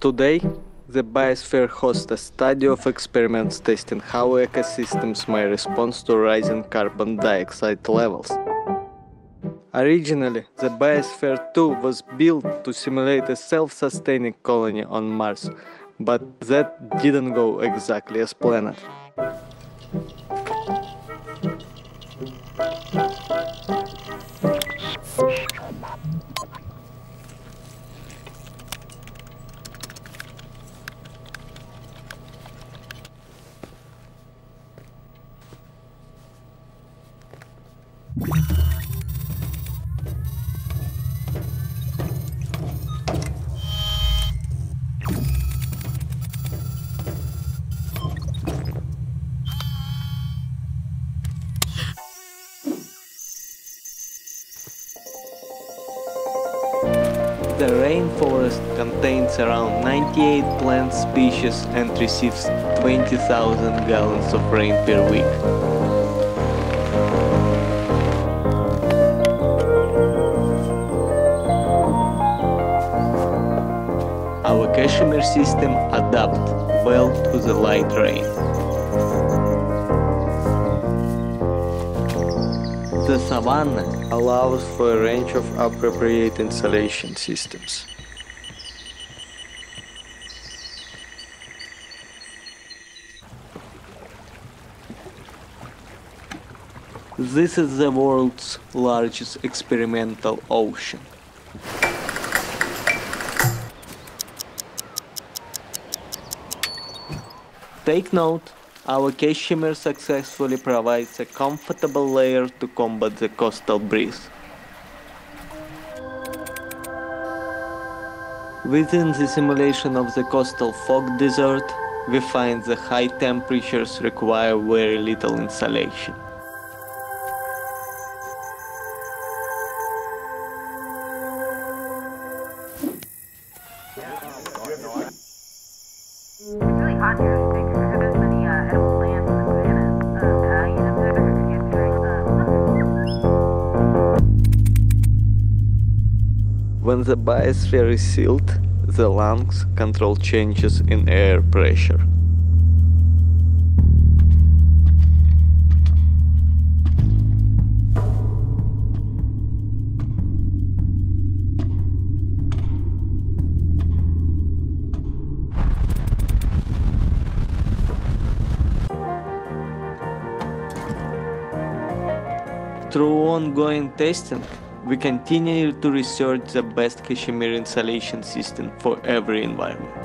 Today, the biosphere hosts a study of experiments testing how ecosystems may respond to rising carbon dioxide levels. Originally, the Biosphere 2 was built to simulate a self-sustaining colony on Mars, but that didn't go exactly as planned. The rainforest contains around 98 plant species and receives 20,000 gallons of rain per week. Our cashmere system adapts well to the light rain. The savanna allows for a range of appropriate insulation systems. This is the world's largest experimental ocean. Take note, our cashmere successfully provides a comfortable layer to combat the coastal breeze. Within the simulation of the coastal fog desert, we find the high temperatures require very little insulation. Really hot here. When the biosphere is sealed, the lungs control changes in air pressure. Through ongoing testing, we continue to research the best cashmere insulation system for every environment.